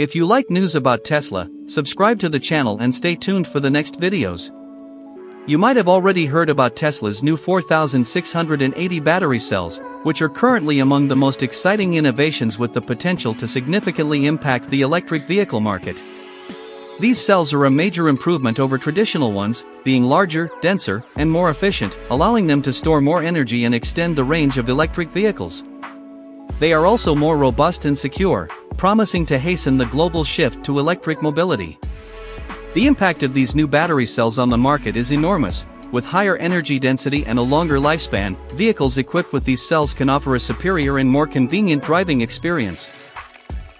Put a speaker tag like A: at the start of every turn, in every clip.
A: If you like news about Tesla, subscribe to the channel and stay tuned for the next videos. You might have already heard about Tesla's new 4680 battery cells, which are currently among the most exciting innovations with the potential to significantly impact the electric vehicle market. These cells are a major improvement over traditional ones, being larger, denser, and more efficient, allowing them to store more energy and extend the range of electric vehicles. They are also more robust and secure, promising to hasten the global shift to electric mobility. The impact of these new battery cells on the market is enormous. With higher energy density and a longer lifespan, vehicles equipped with these cells can offer a superior and more convenient driving experience.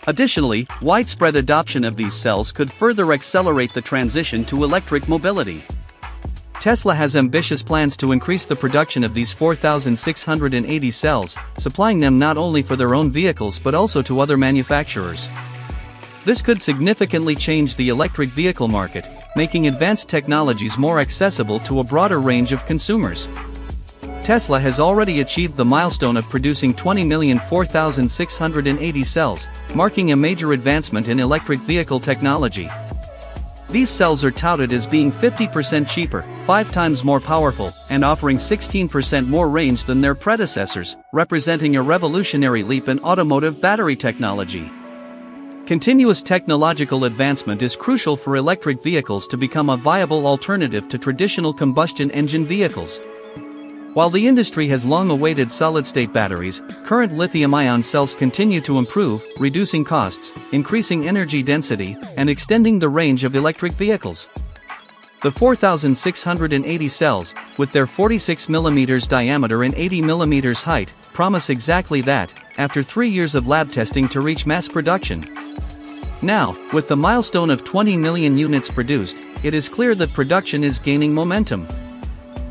A: Additionally, widespread adoption of these cells could further accelerate the transition to electric mobility. Tesla has ambitious plans to increase the production of these 4,680 cells, supplying them not only for their own vehicles but also to other manufacturers. This could significantly change the electric vehicle market, making advanced technologies more accessible to a broader range of consumers. Tesla has already achieved the milestone of producing 20,004,680 cells, marking a major advancement in electric vehicle technology. These cells are touted as being 50% cheaper, 5 times more powerful, and offering 16% more range than their predecessors, representing a revolutionary leap in automotive battery technology. Continuous technological advancement is crucial for electric vehicles to become a viable alternative to traditional combustion engine vehicles. While the industry has long awaited solid-state batteries, current lithium-ion cells continue to improve, reducing costs, increasing energy density, and extending the range of electric vehicles. The 4680 cells, with their 46mm diameter and 80mm height, promise exactly that, after three years of lab testing to reach mass production. Now, with the milestone of 20 million units produced, it is clear that production is gaining momentum.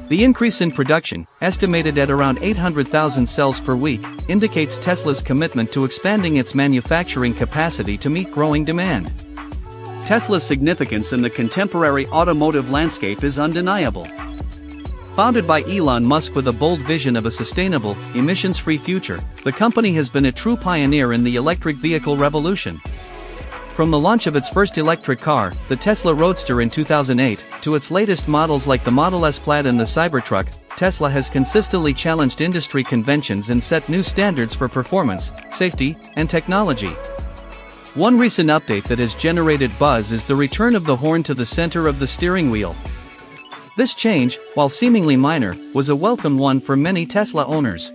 A: The increase in production, estimated at around 800,000 cells per week, indicates Tesla's commitment to expanding its manufacturing capacity to meet growing demand. Tesla's significance in the contemporary automotive landscape is undeniable. Founded by Elon Musk with a bold vision of a sustainable, emissions free future, the company has been a true pioneer in the electric vehicle revolution. From the launch of its first electric car, the Tesla Roadster in 2008, to its latest models like the Model S Plaid and the Cybertruck, Tesla has consistently challenged industry conventions and set new standards for performance, safety, and technology. One recent update that has generated buzz is the return of the horn to the center of the steering wheel. This change, while seemingly minor, was a welcome one for many Tesla owners.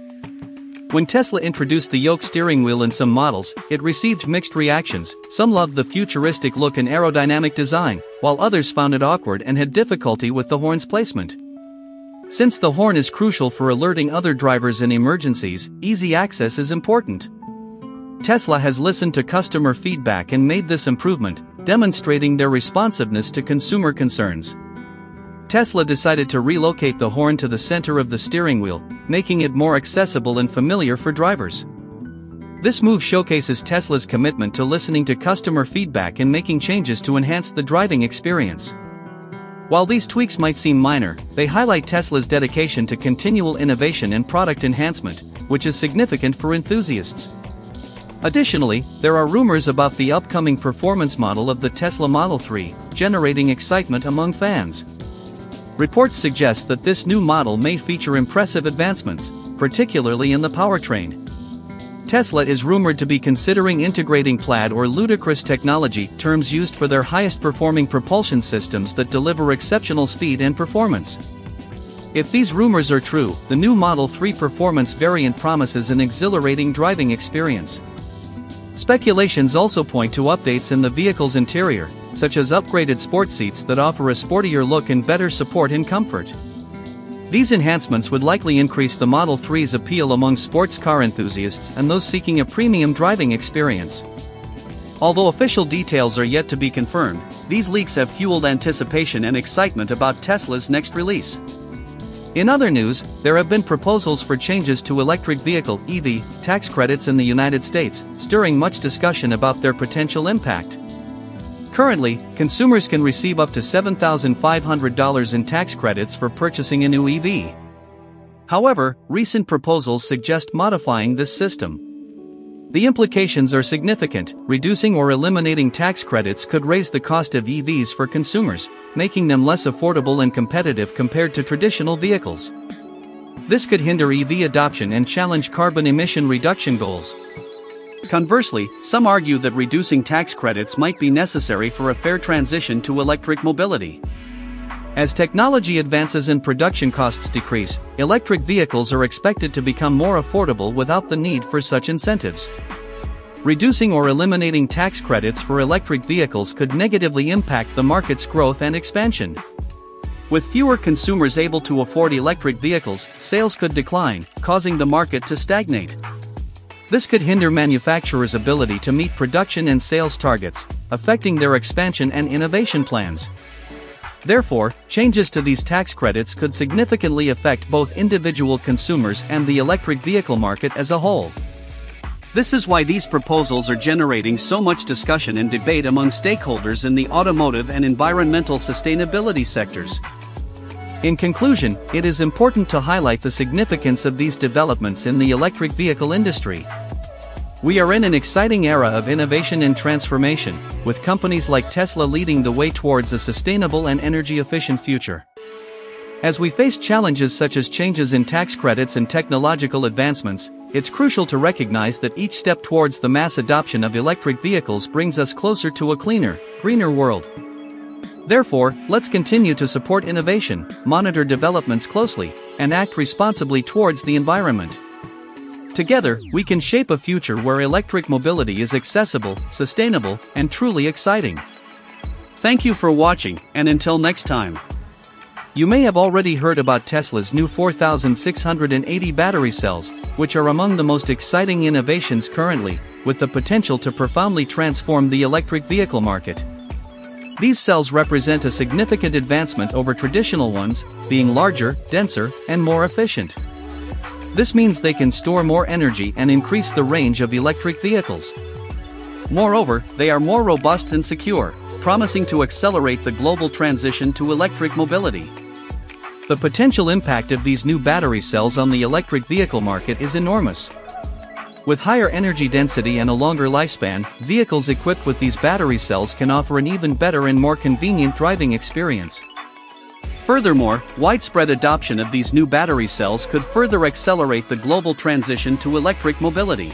A: When Tesla introduced the yoke steering wheel in some models, it received mixed reactions. Some loved the futuristic look and aerodynamic design, while others found it awkward and had difficulty with the horn's placement. Since the horn is crucial for alerting other drivers in emergencies, easy access is important. Tesla has listened to customer feedback and made this improvement, demonstrating their responsiveness to consumer concerns. Tesla decided to relocate the horn to the center of the steering wheel, making it more accessible and familiar for drivers. This move showcases Tesla's commitment to listening to customer feedback and making changes to enhance the driving experience. While these tweaks might seem minor, they highlight Tesla's dedication to continual innovation and product enhancement, which is significant for enthusiasts. Additionally, there are rumors about the upcoming performance model of the Tesla Model 3, generating excitement among fans. Reports suggest that this new model may feature impressive advancements, particularly in the powertrain. Tesla is rumored to be considering integrating plaid or ludicrous technology, terms used for their highest performing propulsion systems that deliver exceptional speed and performance. If these rumors are true, the new Model 3 performance variant promises an exhilarating driving experience. Speculations also point to updates in the vehicle's interior, such as upgraded sport seats that offer a sportier look and better support and comfort. These enhancements would likely increase the Model 3's appeal among sports car enthusiasts and those seeking a premium driving experience. Although official details are yet to be confirmed, these leaks have fueled anticipation and excitement about Tesla's next release. In other news, there have been proposals for changes to electric vehicle EV tax credits in the United States, stirring much discussion about their potential impact. Currently, consumers can receive up to $7,500 in tax credits for purchasing a new EV. However, recent proposals suggest modifying this system. The implications are significant, reducing or eliminating tax credits could raise the cost of EVs for consumers, making them less affordable and competitive compared to traditional vehicles. This could hinder EV adoption and challenge carbon emission reduction goals. Conversely, some argue that reducing tax credits might be necessary for a fair transition to electric mobility. As technology advances and production costs decrease, electric vehicles are expected to become more affordable without the need for such incentives. Reducing or eliminating tax credits for electric vehicles could negatively impact the market's growth and expansion. With fewer consumers able to afford electric vehicles, sales could decline, causing the market to stagnate. This could hinder manufacturers' ability to meet production and sales targets, affecting their expansion and innovation plans. Therefore, changes to these tax credits could significantly affect both individual consumers and the electric vehicle market as a whole. This is why these proposals are generating so much discussion and debate among stakeholders in the automotive and environmental sustainability sectors. In conclusion, it is important to highlight the significance of these developments in the electric vehicle industry. We are in an exciting era of innovation and transformation, with companies like Tesla leading the way towards a sustainable and energy efficient future. As we face challenges such as changes in tax credits and technological advancements, it's crucial to recognize that each step towards the mass adoption of electric vehicles brings us closer to a cleaner, greener world. Therefore, let's continue to support innovation, monitor developments closely, and act responsibly towards the environment. Together, we can shape a future where electric mobility is accessible, sustainable, and truly exciting. Thank you for watching, and until next time. You may have already heard about Tesla's new 4680 battery cells, which are among the most exciting innovations currently, with the potential to profoundly transform the electric vehicle market. These cells represent a significant advancement over traditional ones, being larger, denser, and more efficient. This means they can store more energy and increase the range of electric vehicles. Moreover, they are more robust and secure, promising to accelerate the global transition to electric mobility. The potential impact of these new battery cells on the electric vehicle market is enormous. With higher energy density and a longer lifespan, vehicles equipped with these battery cells can offer an even better and more convenient driving experience. Furthermore, widespread adoption of these new battery cells could further accelerate the global transition to electric mobility.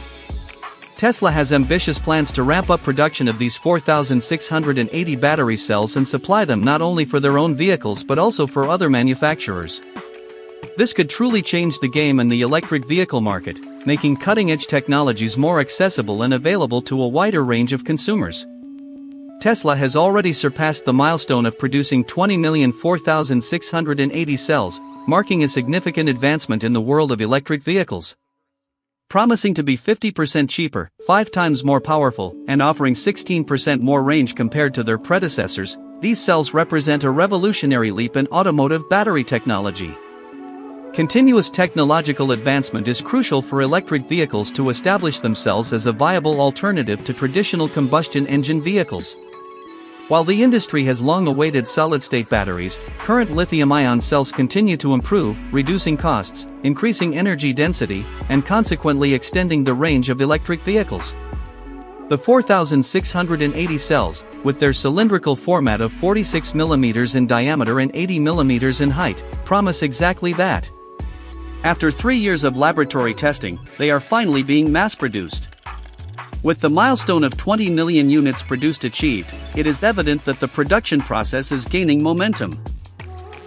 A: Tesla has ambitious plans to ramp up production of these 4,680 battery cells and supply them not only for their own vehicles but also for other manufacturers. This could truly change the game in the electric vehicle market, making cutting edge technologies more accessible and available to a wider range of consumers. Tesla has already surpassed the milestone of producing 20,004,680 cells, marking a significant advancement in the world of electric vehicles. Promising to be 50% cheaper, 5 times more powerful, and offering 16% more range compared to their predecessors, these cells represent a revolutionary leap in automotive battery technology. Continuous technological advancement is crucial for electric vehicles to establish themselves as a viable alternative to traditional combustion engine vehicles. While the industry has long awaited solid-state batteries, current lithium-ion cells continue to improve, reducing costs, increasing energy density, and consequently extending the range of electric vehicles. The 4680 cells, with their cylindrical format of 46 mm in diameter and 80 mm in height, promise exactly that. After three years of laboratory testing, they are finally being mass-produced. With the milestone of 20 million units produced achieved, it is evident that the production process is gaining momentum.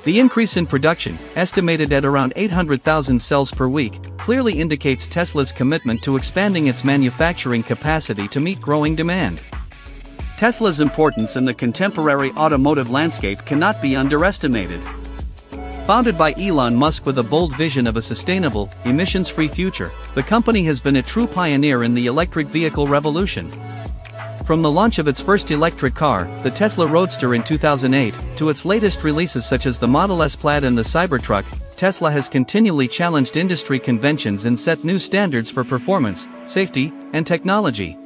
A: The increase in production, estimated at around 800,000 cells per week, clearly indicates Tesla's commitment to expanding its manufacturing capacity to meet growing demand. Tesla's importance in the contemporary automotive landscape cannot be underestimated. Founded by Elon Musk with a bold vision of a sustainable, emissions free future, the company has been a true pioneer in the electric vehicle revolution. From the launch of its first electric car, the Tesla Roadster in 2008, to its latest releases such as the Model S Plaid and the Cybertruck, Tesla has continually challenged industry conventions and set new standards for performance, safety, and technology.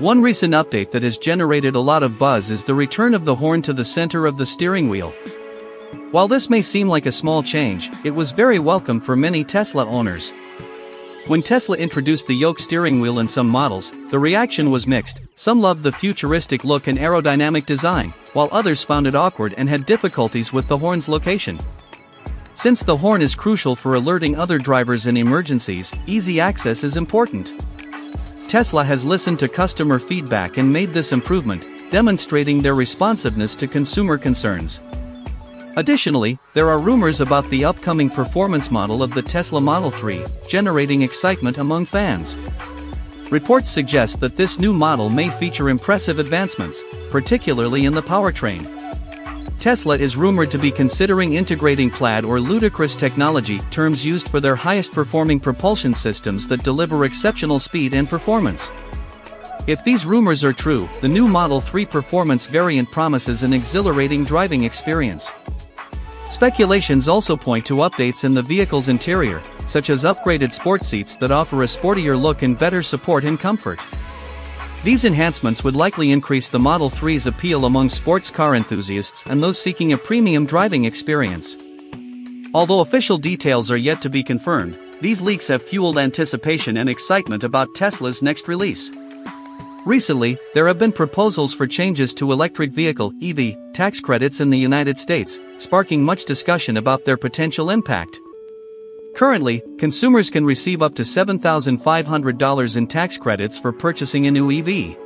A: One recent update that has generated a lot of buzz is the return of the horn to the center of the steering wheel. While this may seem like a small change, it was very welcome for many Tesla owners. When Tesla introduced the yoke steering wheel in some models, the reaction was mixed. Some loved the futuristic look and aerodynamic design, while others found it awkward and had difficulties with the horn's location. Since the horn is crucial for alerting other drivers in emergencies, easy access is important. Tesla has listened to customer feedback and made this improvement, demonstrating their responsiveness to consumer concerns. Additionally, there are rumors about the upcoming performance model of the Tesla Model 3, generating excitement among fans. Reports suggest that this new model may feature impressive advancements, particularly in the powertrain. Tesla is rumored to be considering integrating plaid or ludicrous technology, terms used for their highest performing propulsion systems that deliver exceptional speed and performance. If these rumors are true, the new Model 3 performance variant promises an exhilarating driving experience. Speculations also point to updates in the vehicle's interior, such as upgraded sport seats that offer a sportier look and better support and comfort. These enhancements would likely increase the Model 3's appeal among sports car enthusiasts and those seeking a premium driving experience. Although official details are yet to be confirmed, these leaks have fueled anticipation and excitement about Tesla's next release. Recently, there have been proposals for changes to electric vehicle EV tax credits in the United States, sparking much discussion about their potential impact. Currently, consumers can receive up to $7,500 in tax credits for purchasing a new EV.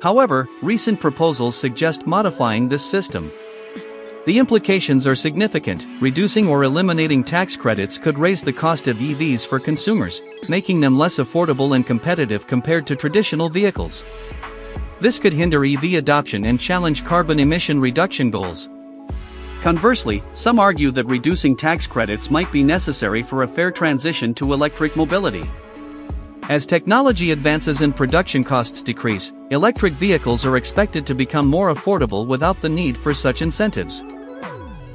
A: However, recent proposals suggest modifying this system. The implications are significant, reducing or eliminating tax credits could raise the cost of EVs for consumers, making them less affordable and competitive compared to traditional vehicles. This could hinder EV adoption and challenge carbon emission reduction goals. Conversely, some argue that reducing tax credits might be necessary for a fair transition to electric mobility. As technology advances and production costs decrease, electric vehicles are expected to become more affordable without the need for such incentives.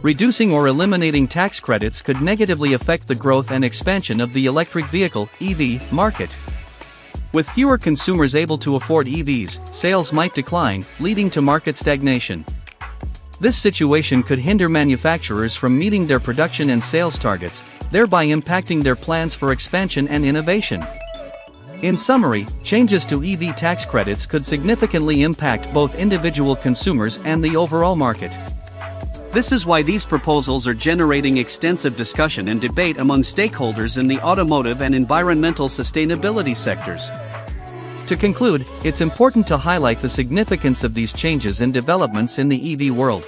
A: Reducing or eliminating tax credits could negatively affect the growth and expansion of the electric vehicle EV market. With fewer consumers able to afford EVs, sales might decline, leading to market stagnation. This situation could hinder manufacturers from meeting their production and sales targets, thereby impacting their plans for expansion and innovation. In summary, changes to EV tax credits could significantly impact both individual consumers and the overall market. This is why these proposals are generating extensive discussion and debate among stakeholders in the automotive and environmental sustainability sectors. To conclude, it's important to highlight the significance of these changes and developments in the EV world.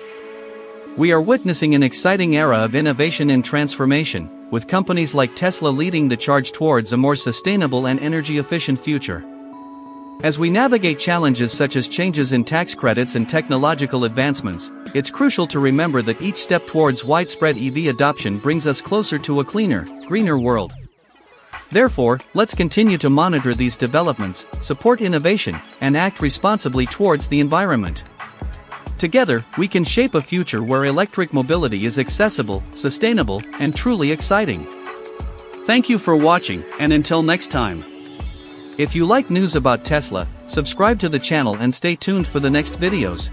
A: We are witnessing an exciting era of innovation and transformation, with companies like Tesla leading the charge towards a more sustainable and energy efficient future. As we navigate challenges such as changes in tax credits and technological advancements, it's crucial to remember that each step towards widespread EV adoption brings us closer to a cleaner, greener world. Therefore, let's continue to monitor these developments, support innovation, and act responsibly towards the environment. Together, we can shape a future where electric mobility is accessible, sustainable, and truly exciting. Thank you for watching, and until next time. If you like news about Tesla, subscribe to the channel and stay tuned for the next videos.